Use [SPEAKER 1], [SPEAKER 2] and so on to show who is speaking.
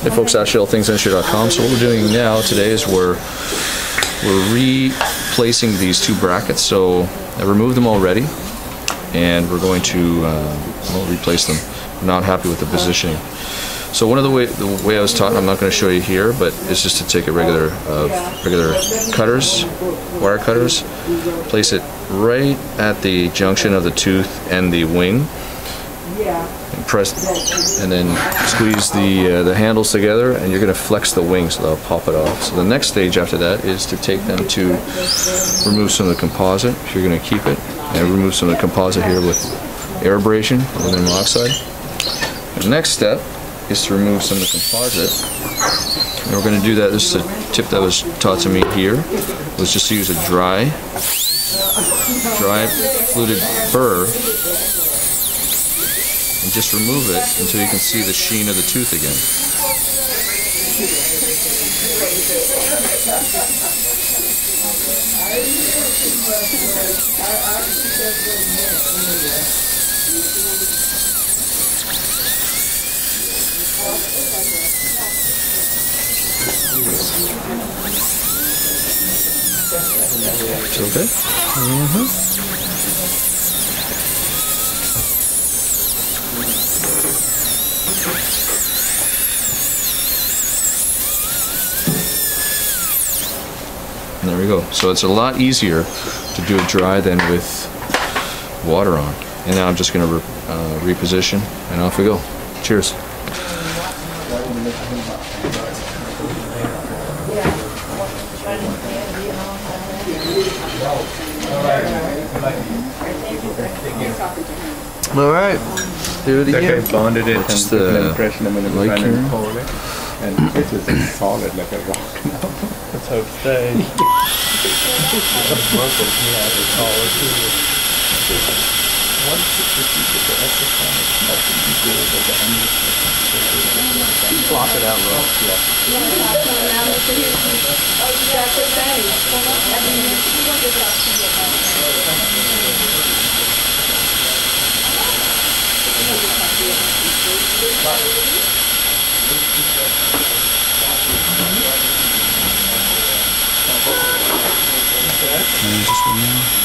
[SPEAKER 1] Hey folks, AllThingsDentistry.com. So what we're doing now today is we're we're replacing these two brackets. So I removed them already, and we're going to uh, replace them. I'm not happy with the positioning. So one of the way the way I was taught, I'm not going to show you here, but it's just to take a regular uh, regular cutters, wire cutters, place it right at the junction of the tooth and the wing, and press, and then squeeze the uh, the handles together, and you're going to flex the wing so that'll pop it off. So the next stage after that is to take them to remove some of the composite. If you're going to keep it, and remove some of the composite here with air abrasion, aluminum oxide. The next step is to remove some of the composite. And we're going to do that, this is a tip that was taught to me here, was just to use a dry, dry fluted burr and just remove it until you can see the sheen of the tooth again. Okay? Mm-hmm. There we go. So it's a lot easier to do it dry than with water on. And now I'm just going to re uh, reposition and off we go. Cheers. All right. Do it
[SPEAKER 2] Like
[SPEAKER 1] again.
[SPEAKER 2] I bonded it and
[SPEAKER 1] What's
[SPEAKER 2] put an
[SPEAKER 1] the
[SPEAKER 2] impression I'm gonna
[SPEAKER 1] like
[SPEAKER 2] try and
[SPEAKER 1] here?
[SPEAKER 2] hold it. And it is is solid like a rock now.
[SPEAKER 3] Let's hope stay. Block it out, bro.
[SPEAKER 1] Just one more.